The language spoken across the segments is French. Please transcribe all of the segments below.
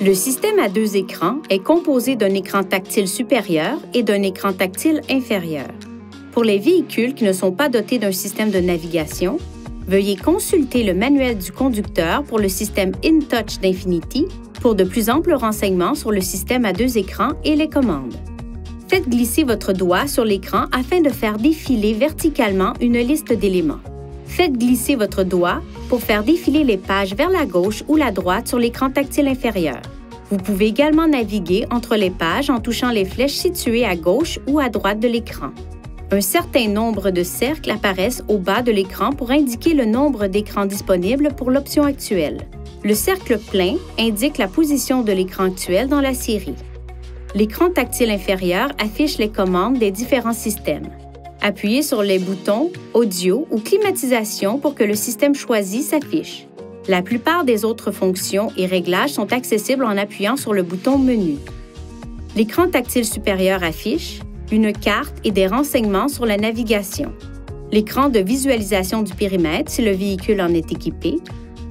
Le système à deux écrans est composé d'un écran tactile supérieur et d'un écran tactile inférieur. Pour les véhicules qui ne sont pas dotés d'un système de navigation, veuillez consulter le manuel du conducteur pour le système InTouch d'Infinity pour de plus amples renseignements sur le système à deux écrans et les commandes. Faites glisser votre doigt sur l'écran afin de faire défiler verticalement une liste d'éléments. Faites glisser votre doigt pour faire défiler les pages vers la gauche ou la droite sur l'écran tactile inférieur. Vous pouvez également naviguer entre les pages en touchant les flèches situées à gauche ou à droite de l'écran. Un certain nombre de cercles apparaissent au bas de l'écran pour indiquer le nombre d'écrans disponibles pour l'option actuelle. Le cercle plein indique la position de l'écran actuel dans la série. L'écran tactile inférieur affiche les commandes des différents systèmes. Appuyez sur les boutons Audio ou Climatisation pour que le système choisi s'affiche. La plupart des autres fonctions et réglages sont accessibles en appuyant sur le bouton Menu. L'écran tactile supérieur affiche une carte et des renseignements sur la navigation, l'écran de visualisation du périmètre si le véhicule en est équipé,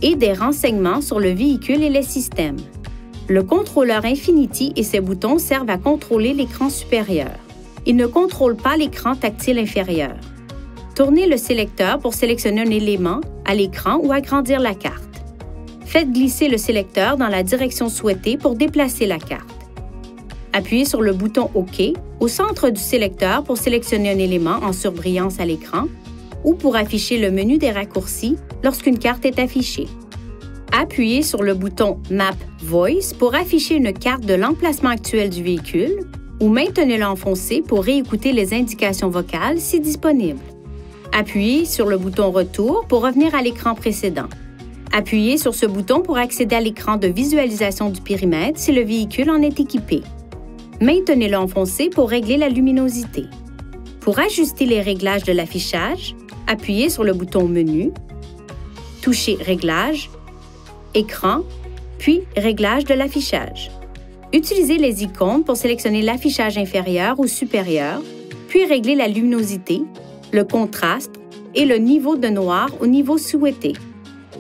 et des renseignements sur le véhicule et les systèmes. Le contrôleur Infinity et ses boutons servent à contrôler l'écran supérieur. Il ne contrôle pas l'écran tactile inférieur. Tournez le sélecteur pour sélectionner un élément à l'écran ou agrandir la carte. Faites glisser le sélecteur dans la direction souhaitée pour déplacer la carte. Appuyez sur le bouton OK au centre du sélecteur pour sélectionner un élément en surbrillance à l'écran ou pour afficher le menu des raccourcis lorsqu'une carte est affichée appuyez sur le bouton Map Voice pour afficher une carte de l'emplacement actuel du véhicule ou maintenez-le enfoncé pour réécouter les indications vocales si disponible. Appuyez sur le bouton Retour pour revenir à l'écran précédent. Appuyez sur ce bouton pour accéder à l'écran de visualisation du périmètre si le véhicule en est équipé. Maintenez-le enfoncé pour régler la luminosité. Pour ajuster les réglages de l'affichage, appuyez sur le bouton Menu, touchez Réglages Écran, puis Réglage de l'affichage. Utilisez les icônes pour sélectionner l'affichage inférieur ou supérieur, puis régler la luminosité, le contraste et le niveau de noir au niveau souhaité.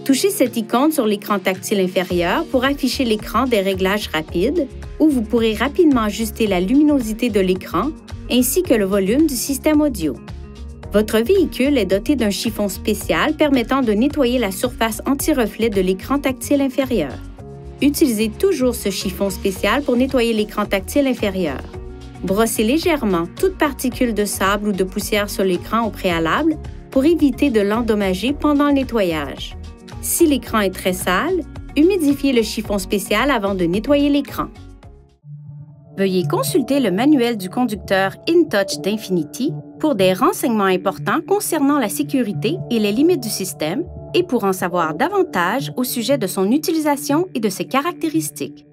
Touchez cette icône sur l'écran tactile inférieur pour afficher l'écran des réglages rapides, où vous pourrez rapidement ajuster la luminosité de l'écran ainsi que le volume du système audio. Votre véhicule est doté d'un chiffon spécial permettant de nettoyer la surface anti-reflet de l'écran tactile inférieur. Utilisez toujours ce chiffon spécial pour nettoyer l'écran tactile inférieur. Brossez légèrement toute particule de sable ou de poussière sur l'écran au préalable pour éviter de l'endommager pendant le nettoyage. Si l'écran est très sale, humidifiez le chiffon spécial avant de nettoyer l'écran. Veuillez consulter le manuel du conducteur InTouch d'Infinity pour des renseignements importants concernant la sécurité et les limites du système et pour en savoir davantage au sujet de son utilisation et de ses caractéristiques.